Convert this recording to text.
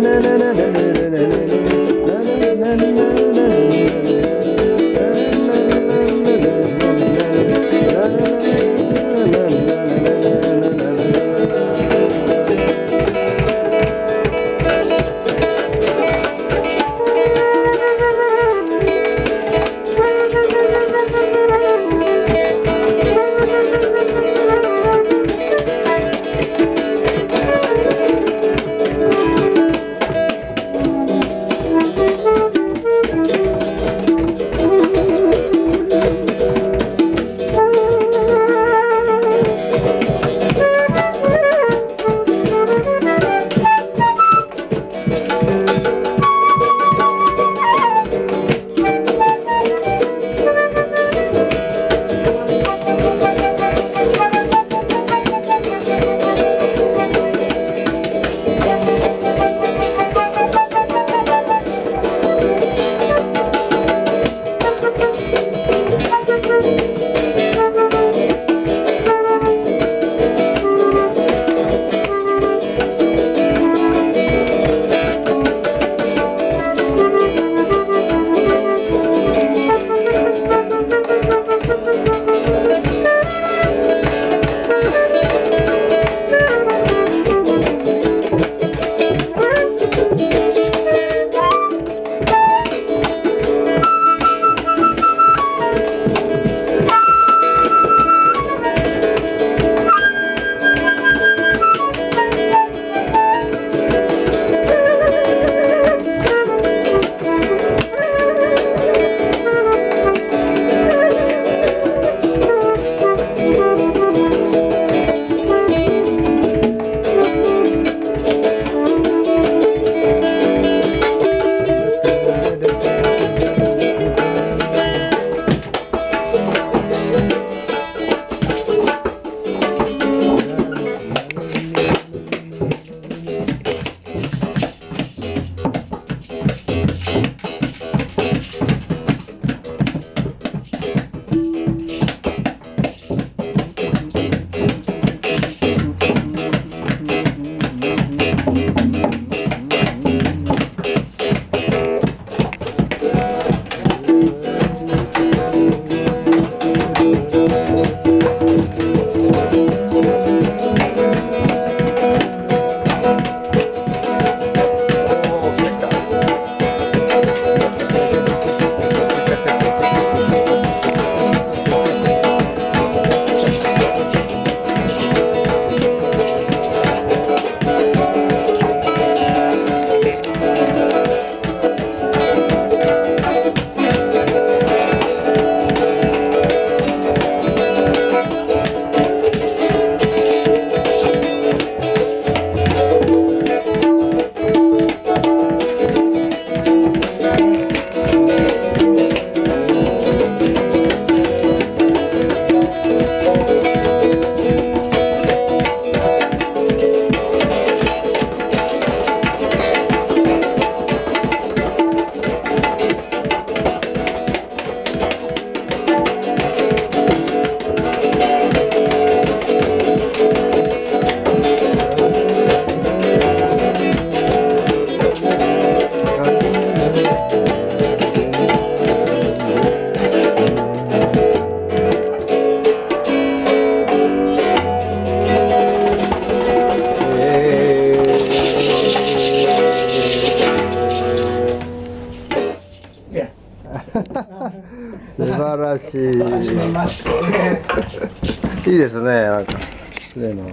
na na na na 晴らしい。はじめまして。いいですね。なんか。綺麗な。